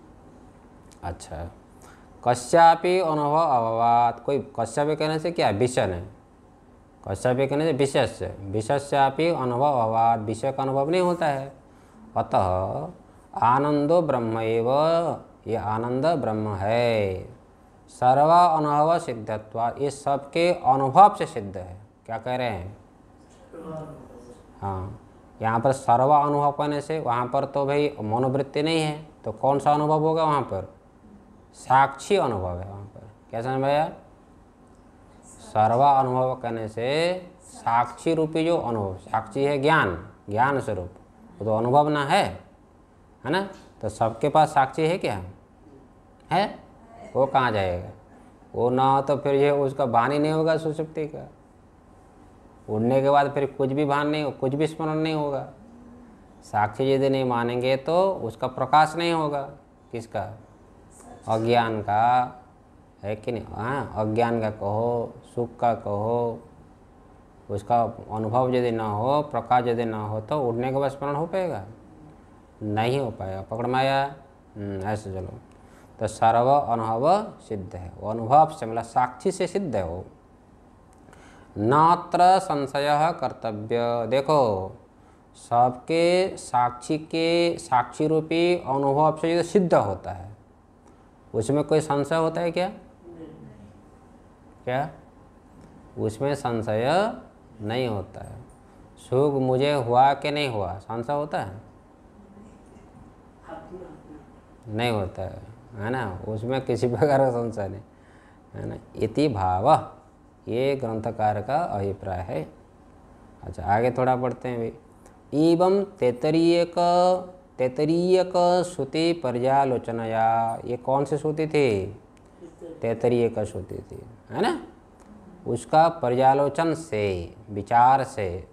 अच्छा। कश्यापि अनुभव अभावात। कोई कश्यापि कहने से क्या? विषय नहीं। कश्यापि कहने से से विषय अनुभव अभावात। विषय का अनुभव नहीं होता है। अतः आनंदो ब्रह्म एव। ये आनंद ब्रह्म है। सर्वा अनुभव सिद्धत्वा ये सबके अनुभव से सिद्ध है। क्या कह रहे हैं? हाँ। यहाँ पर सर्व अनुभव करने से, वहाँ पर तो भाई मनोवृत्ति नहीं है। तो कौन सा अनुभव होगा वहाँ पर? साक्षी अनुभव है वहाँ पर। क्या समझ भैया सर्वा अनुभव करने से साक्षी रूपी जो अनुभव, साक्षी है ज्ञान ज्ञान स्वरूप। वो तो अनुभव ना है है ना? तो सबके पास साक्षी है क्या? है? वो कहाँ जाएगा? वो ना हो तो फिर ये उसका भान ही नहीं होगा सुसुप्ति का। उड़ने के बाद फिर कुछ भी भान नहीं, कुछ भी स्मरण नहीं होगा। साक्षी यदि नहीं मानेंगे तो उसका प्रकाश नहीं होगा। किसका? अज्ञान का है कि नहीं? हाँ अज्ञान का कहो सुख का कहो उसका अनुभव यदि ना हो प्रकाश यदि ना हो तो उड़ने का स्मरण हो पाएगा? नहीं हो पाएगा। पकड़ में आया हम्म, ऐसे चलो। तो सर्व अनुभव सिद्ध है। वो अनुभव से मतलब साक्षी से सिद्ध है वो। नात्र संशय कर्तव्य। देखो सबके साक्षी के साक्षी रूपी अनुभव से सिद्ध होता है। उसमें कोई संशय होता है क्या? क्या? उसमें संशय नहीं होता है। सुख मुझे हुआ कि नहीं हुआ? संशय होता है? नहीं होता है है ना? उसमें किसी प्रकार का संशय नहीं, है ना? इति भाव। ये ग्रंथकार का अभिप्राय है। अच्छा आगे थोड़ा पढ़ते हैं भी एवं तैतरीयक तैतरीयक श्रुति पर्यालोचनया। ये कौन सी श्रुति थी? तैतरीयक श्रुति थी, है ना? उसका पर्यालोचन से, विचार से।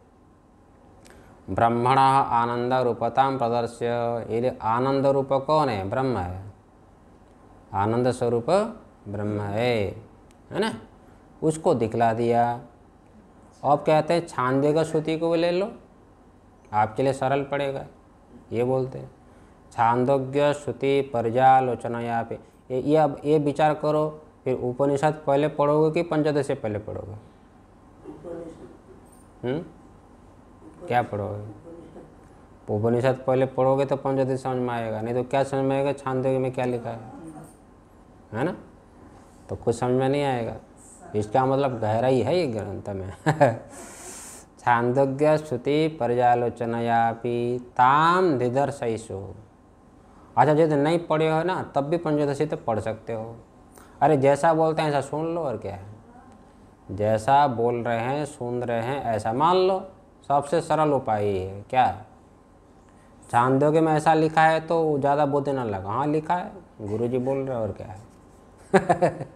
ब्रह्मण आनंद रूपता प्रदर्श्य। ये आनंद रूप कौन है? ब्रह्म है। आनंद स्वरूप ब्रह्म है है ना? उसको दिखला दिया। अब कहते हैं, छांदे का श्रुति को ले लो। आपके लिए सरल पड़ेगा। ये बोलते हैं। छांदोग्य श्रुति पर्यालोचना यहाँ पे ये ये अब ये विचार करो फिर उपनिषद पहले पढ़ोगे कि पंचदश से पहले पढ़ोगे? हम्म? क्या पढ़ोगे? उपनिषद पहले पढ़ोगे तो पंचदश समझ में आएगा नहीं तो क्या समझ में आएगा? छांदोग्य में क्या लिखा है? है ना? तो कुछ समझ में नहीं आएगा। इसका मतलब गहराई है ये ग्रंथ में। [LAUGHS] छांदोग्य श्रुति पर्यालोचनयापि ताम निदर्शयसु अच्छा यदि नहीं पढ़े हो ना, तब भी पंचोदशी तो पढ़ सकते हो। अरे, जैसा बोलते हैं, ऐसा सुन लो और क्या है? जैसा बोल रहे हैं, सुन रहे हैं, ऐसा मान लो। सबसे सरल उपाय ये है। क्या? छांदोग्य में ऐसा लिखा है तो ज़्यादा बुद्धि ना लगा। हाँ लिखा है। गुरुजी बोल रहे और क्या है? [LAUGHS]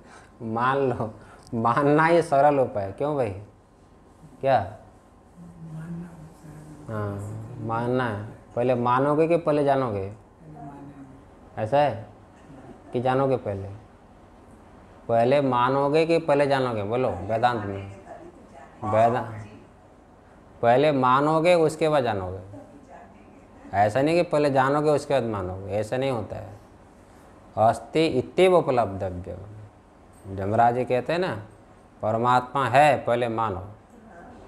मान लो। मानना ही सरल उपाय क्यों भाई? क्या? हाँ मानना है। पहले मानोगे कि पहले जानोगे? ऐसा है? कि जानोगे पहले? पहले मानोगे कि पहले जानोगे? बोलो, वेदांत में। वेदांत पहले मानोगे, उसके बाद जानोगे। ऐसा नहीं कि पहले जानोगे, उसके बाद मानोगे। ऐसा नहीं होता है। अस्ति इतव उपलब्धव्य जमराज जी कहते हैं ना, परमात्मा है, पहले मानो।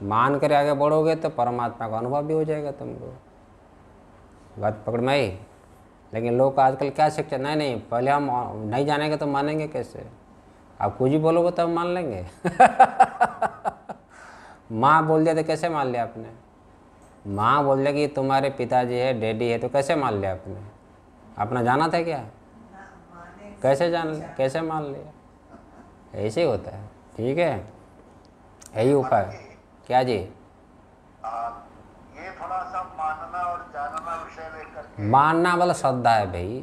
मान कर आगे बढ़ोगे तो परमात्मा का अनुभव भी हो जाएगा तुमको बात पकड़ में आई? लेकिन लोग आजकल क्या शिक्षा नहीं नहीं, पहले हम नहीं जानेंगे तो मानेंगे कैसे? आप कुछ ही बोलोगे तो हम मान लेंगे। [LAUGHS] माँ बोल दिया तो कैसे मान लिया आपने? माँ बोल दिया कि तुम्हारे पिताजी है, डैडी है तो कैसे मान लिया आपने? अपना जाना था क्या? कैसे जान लिया कैसे मान लिया? ऐसे ही होता है। ठीक है? यही उपाय। क्या जी? ये थोड़ा सा मानना और जानना विषय लेकर मानना वाला श्रद्धा है भाई।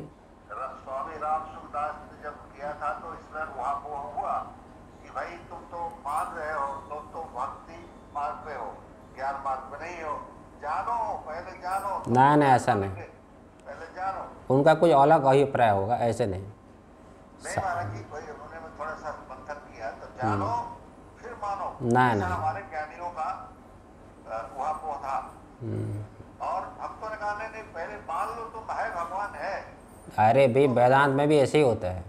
स्वामी राम सुखदास ने जब किया था तो इसमें वहाँ वो हुआ कि भाई तुम तो मान रहे हो तुम तो भक्ति मार्ग पे हो ज्ञान मार्ग पे नहीं हो। जानो पहले जानो। नहीं नहीं ऐसा नहीं। पहले जानो। उनका कुछ अलग अभिप्राय होगा ऐसे नहीं। नहीं माना कि भाई उन्होंने थोड़ा सा मंथन किया तो जानो। मानो नहीं, ऐसा नहीं। हमारे ज्ञानियों का वहाँ वो था। हम्म। और भक्तों ने कहा नहीं नहीं पहले मान लो तुम है भगवान है। अरे भाई वेदांत में भी ऐसे ही होता है।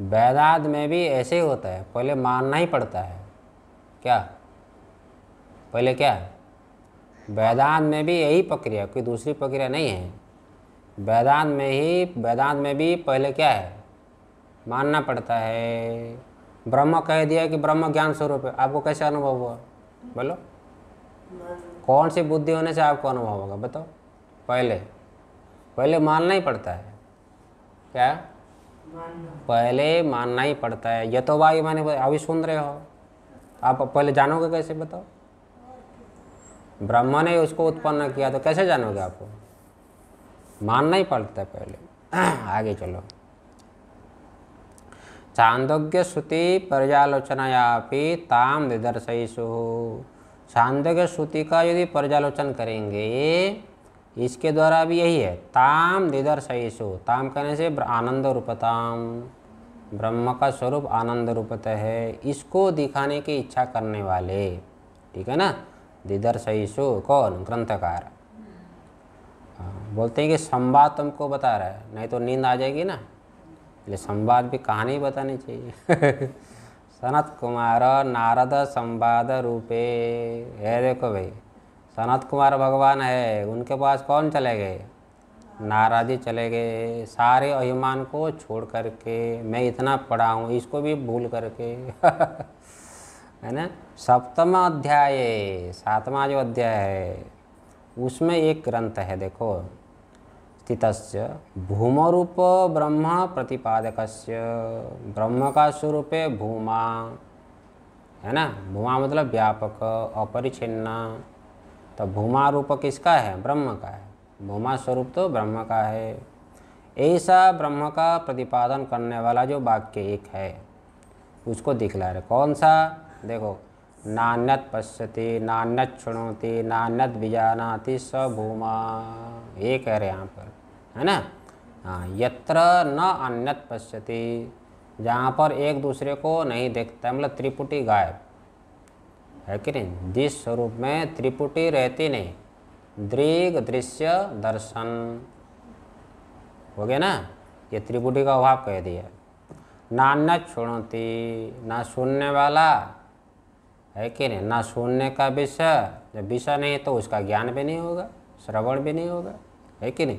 वेदांत में भी ऐसे ही होता है। पहले मानना ही पड़ता है। क्या? पहले क्या? वेदांत में भी यही प्रक्रिया कोई दूसरी प्रक्रिया नहीं है। वेदांत में ही वेदांत में भी पहले क्या है? मानना पड़ता है। ब्रह्म कह दिया कि ब्रह्म ज्ञान स्वरूप है। आपको कैसे अनुभव हुआ? बोलो। कौन सी बुद्धि होने से आपको अनुभव होगा? बताओ। पहले। पहले मानना ही पड़ता है। क्या? पहले मानना ही पड़ता है। ये तो भाई मैंने अभी सुन रहे हो। आप पहले जानोगे कैसे? बताओ। ब्रह्मा ने उसको उत्पन्न किया तो कैसे जानोगे आपको मानना ही पड़ता है पहले। [CLEARS THROAT] आगे चलो। चांदोग्य श्रुति पर्यालोचनायापि ताम निदर्शयसु छांदोग्य श्रुति का यदि पर्यालोचन करेंगे इसके द्वारा भी यही है ताम निदर्शयसु ताम कहने से आनंद रूपताम ब्रह्म का स्वरूप आनंद रूपत है इसको दिखाने की इच्छा करने वाले ठीक है ना? दिदर्शयसु कौन? ग्रंथकार। हाँ, बोलते हैं कि संवाद तुमको बता रहा है नहीं तो नींद आ जाएगी ना? इसलिए संवाद भी कहानी बतानी चाहिए। [LAUGHS] सनत कुमार नारद संवाद रूपे। है देखो भाई, सनत कुमार भगवान है, उनके पास कौन चले गए? नारद जी चले गए। सारे अभिमान को छोड़ करके मैं इतना पढ़ा हूँ, इसको भी भूल करके। [LAUGHS] है ना? सप्तम अध्याय, सातवां जो अध्याय है, उसमें एक ग्रंथ है, देखो। स्थितस्य भूमरूप ब्रह्म प्रतिपादकस्य। ब्रह्म का स्वरूप है भूमा। है ना? भूमा मतलब व्यापक अपरिचिन्न तो भूमा रूप किसका है? ब्रह्म का है। भूमा स्वरूप तो ब्रह्म का है। ऐसा ब्रह्म का प्रतिपादन करने वाला जो वाक्य एक है, उसको दिखला रहे। कौन सा? देखो, नान्यत पश्यति, नान्यत शुणोति, नान्यत विजानाति स भूमा। ये कह रहे हैं यहाँ पर। है ना? हाँ यत्र न अन्यत पश्यति। जहाँ पर एक दूसरे को नहीं देखता मतलब त्रिपुटी गायब। है कि नहीं? जिस स्वरूप में त्रिपुटी रहती नहीं, दृग दृश्य दर्शन। हो गया ना? ये त्रिपुटी का अभाव कह दिया। नान्य सुनती ना सुनने वाला। है कि नहीं? ना सुनने का विषय। जब विषय नहीं तो उसका ज्ञान भी नहीं होगा, श्रवण भी नहीं होगा। है कि नहीं?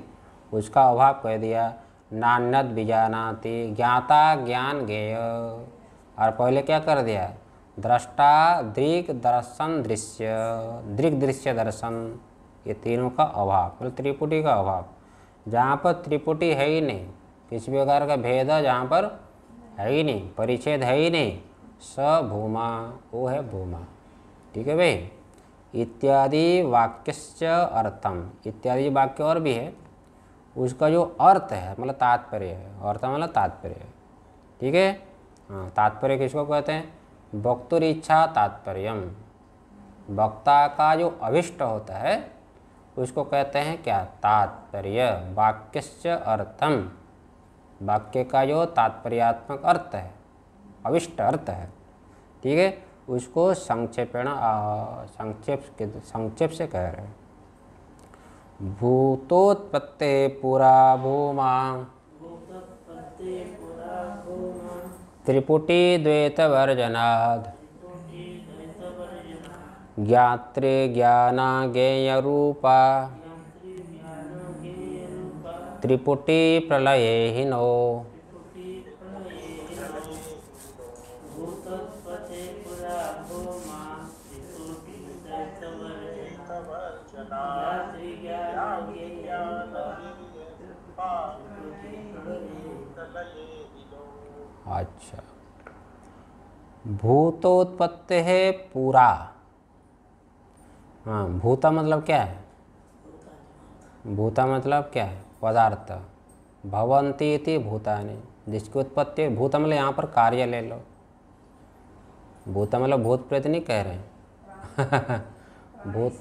उसका अभाव कह दिया नान्यत बीजानाति ज्ञाता ज्ञान ज्ञेय। और पहले क्या कर दिया? दृष्टा दृग दर्शन दृश्य। दृग दृश्य दर्शन, ये तीनों का अभाव मतलब त्रिपुटी का अभाव। जहाँ पर त्रिपुटी है ही नहीं, किसी प्रकार का भेद जहाँ पर है ही नहीं, परिच्छेद है ही नहीं, स भूमा वो है भूमा। ठीक है भाई? इत्यादि वाक्य अर्थम। इत्यादि वाक्य और भी है। उसका जो अर्थ है मतलब तात्पर्य है, अर्थ मतलब तात्पर्य ठीक है? हाँ तात्पर्य किसको कहते हैं? वक्तुर इच्छा तात्पर्यम। वक्ता का जो अभिष्ट होता है, उसको कहते हैं क्या? तात्पर्य वाक्यश्च अर्थम। वाक्य का जो तात्पर्यात्मक अर्थ है, अविष्ट अर्थ है, ठीक है? उसको संक्षेपण संक्षेप संक्षेप से कह रहे हैं। भूतोत्पत्ते पुरा भूमा। त्रिपुटी द्वैतवर्जनाद। ज्ञात्रे ज्ञाना ज्ञेयरूपा यंत्री ज्ञानो ज्ञेय रूपा त्रिपुटी प्रलये हिनो। अच्छा। भूतोत्पत्ति है पूरा। हाँ भूता मतलब क्या है? भूता मतलब क्या है? पदार्थ। भवंती इति भूतानि। जिसकी उत्पत्ति भूत मतलब यहाँ पर कार्य ले लो। भूता मतलब भूत प्रेत नहीं कह रहे हैं। [LAUGHS] भूत,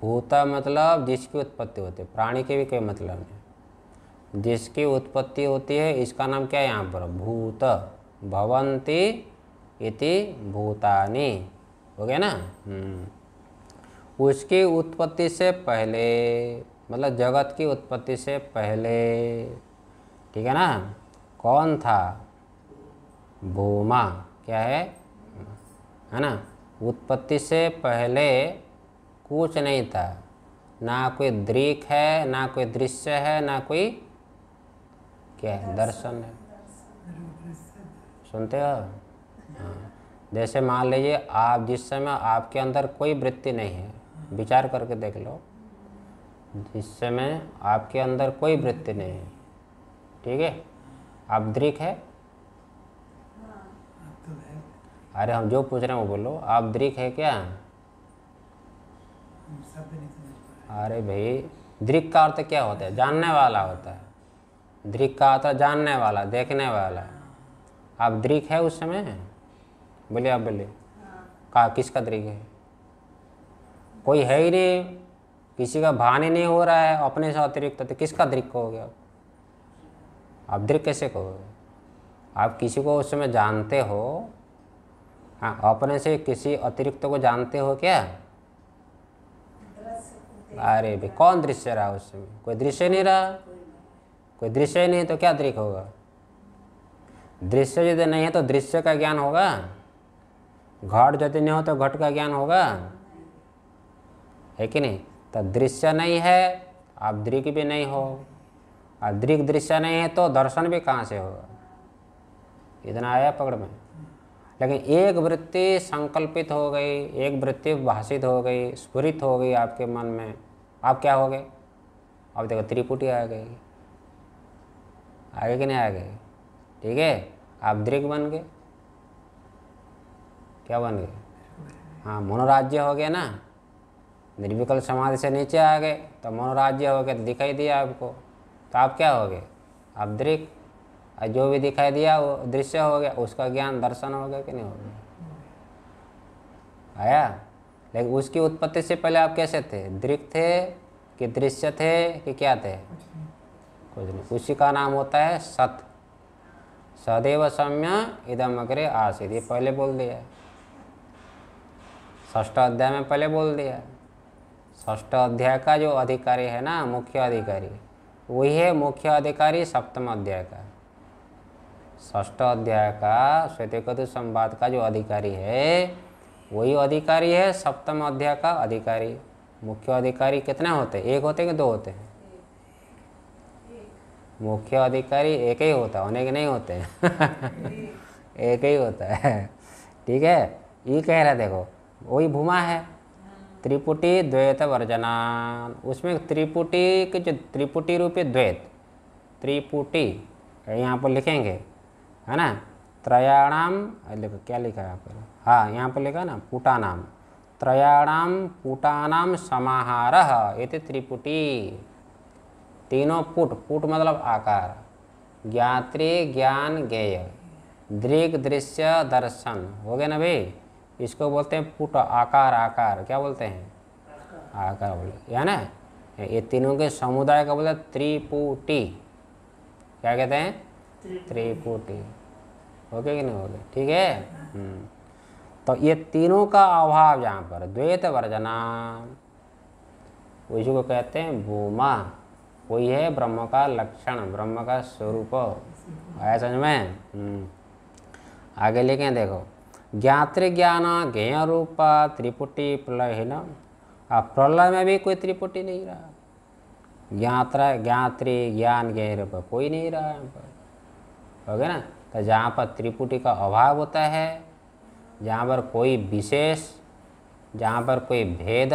भूता मतलब जिसकी उत्पत्ति होती है। प्राणी के भी कोई मतलब नहीं जिसकी उत्पत्ति होती है, इसका नाम क्या है यहाँ पर? भूत। भवंती इति भूतानि। हो गया ना? हम्म। उसकी उत्पत्ति से पहले मतलब जगत की उत्पत्ति से पहले, ठीक है ना? कौन था? भूमा। क्या है? है ना? उत्पत्ति से पहले कुछ नहीं था। ना कोई दृक है, ना कोई दृश्य है, ना कोई क्या है दर्शन है। सुनते हो? हाँ। जैसे मान लीजिए, आप जिस समय आपके अंदर कोई वृत्ति नहीं है, विचार करके देख लो, जिस समय आपके अंदर कोई वृत्ति नहीं है, ठीक है? आप दृक है? अरे, हम जो पूछ रहे हैं वो बोलो। आप दृक है क्या? अरे भाई दृक का अर्थ क्या होता है? जानने वाला होता है। दृक का अर्थ जानने वाला देखने वाला। आप दृक है उस समय? बोलिए आप बोलिए। कहा किसका दृक है? कोई है ही नहीं। किसी का भान ही नहीं हो रहा है अपने से अतिरिक्त तो किसका दृक कहोगे आप? आप दृक कैसे कहोगे? आप किसी को उस समय जानते हो? हाँ अपने से किसी अतिरिक्त को जानते हो क्या? अरे भाई कौन दृश्य रहा उस समय? कोई दृश्य नहीं रहा? कोई दृश्य ही नहीं तो क्या दृक होगा? दृश्य यदि नहीं है तो दृश्य का ज्ञान होगा? घट यदि नहीं हो तो घट का ज्ञान होगा? है कि नहीं? तो दृश्य नहीं है, आप दृक भी नहीं हो। और दृक दृश्य नहीं है तो दर्शन भी कहाँ से होगा? इतना आया पकड़ में। लेकिन एक वृत्ति संकल्पित हो गई, एक वृत्ति भाषित हो गई, स्फुरित हो गई आपके मन में, आप क्या हो गए? अब देखो त्रिपुटी आ गई। आगे कि नहीं आगे? ठीक है? आप दृग बन गए। क्या बन गए? हाँ मनोराज्य हो गया ना? निर्विकल समाधि से नीचे आ गए। तो मनोराज्य हो गया तो दिखाई दिया आपको। तो आप क्या हो गए? आप और जो भी दिखाई दिया, वो दृश्य हो गया। उसका ज्ञान दर्शन हो गया कि नहीं हो गया? आया? लेकिन उसकी उत्पत्ति से पहले आप कैसे थे? दृक थे कि दृश्य थे कि क्या थे? कुछ नहीं। उसी का नाम होता है सत। सदैव सम्य इदम अग्रे आसिद ये पहले बोल दिया ष्ठ अध्याय में पहले बोल दिया ष्ठ अध्याय का जो अधिकारी है ना, मुख्य अधिकारी, वही है मुख्य अधिकारी सप्तम अध्याय का। ष्ठ अध्याय का, श्वेतकतु संवाद का जो अधिकारी है, वही अधिकारी है सप्तम अध्याय का अधिकारी। मुख्य अधिकारी कितने होते हैं? एक होते हैं कि दो होते हैं? मुख्य अधिकारी एक ही होता, अनेक नहीं होते। [LAUGHS] एक ही होता है। ठीक है? ये कह रहा देखो, वही भूमा है। त्रिपुटी द्वैत वर्जनान। उसमें त्रिपुटी के जो त्रिपुटी रूपी द्वैत, त्रिपुटी, यहाँ पर लिखेंगे, है ना? त्रयाणाम क्या लिखा है यहाँ पर? हाँ यहाँ पर लिखा ना, पुटानाम। त्रयाणाम, पुटानाम समाहार ये त्रिपुटी। तीनों पुट पुट मतलब आकार। ज्ञात्री, ज्ञान, ज्ञेय। दृग दृश्य, दर्शन। हो गया ना भाई? इसको बोलते हैं पुट, आकार आकार। क्या बोलते हैं? आकार बोले या ना ये तीनों के समुदाय का बोलते त्रिपुटी। क्या कहते हैं? त्रिपुटी। हो गया कि नहीं हो गया? ठीक है? हम्म। तो ये तीनों का अभाव यहाँ पर, द्वैत वर्जना। उसी को कहते हैं भूमा। वही है ब्रह्म का लक्षण, ब्रह्म का स्वरूप। आया समझ में? हम्म। आगे लिखे देखो। ज्ञात्र ज्ञान ज्ञेय रूप त्रिपुटी प्रलय है ना अब प्रलय में भी कोई त्रिपुटी नहीं रहा। ज्ञात्र, ज्ञात्री, ज्ञान ज्ञेय रूप, कोई नहीं रहा यहाँ पर। हो गया ना? तो जहाँ पर त्रिपुटी का अभाव होता है, जहाँ पर कोई विशेष, जहाँ पर कोई भेद,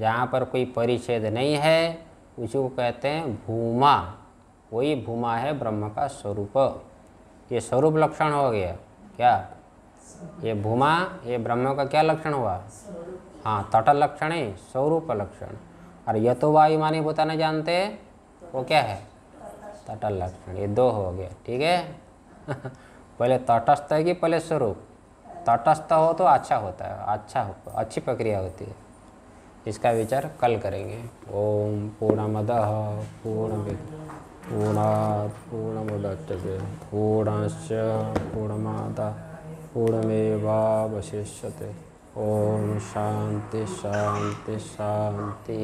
जहाँ पर कोई परिच्छेद नहीं है उसी को कहते हैं भूमा। वही भूमा है ब्रह्म का स्वरूप। ये स्वरूप लक्षण हो गया। क्या? ये भूमा, ये ब्रह्म का क्या लक्षण हुआ? हाँ तट लक्षण है, स्वरूप लक्षण। और यह तो मानी बताना जानते। वो क्या है? तटल लक्षण। ये दो हो गया, ठीक है? [LAUGHS] पहले तटस्थ है कि पहले स्वरूप? तटस्थ हो तो अच्छा होता है अच्छा हो, अच्छी प्रक्रिया होती है। इसका विचार कल करेंगे। ओम पूर्णमद पूर्ण पूर्णा पूर्णमुदच्यते पूर्णश्च पूर्णमादा पूर्णमेवावशिष्यते। ओम शांति शांति शांति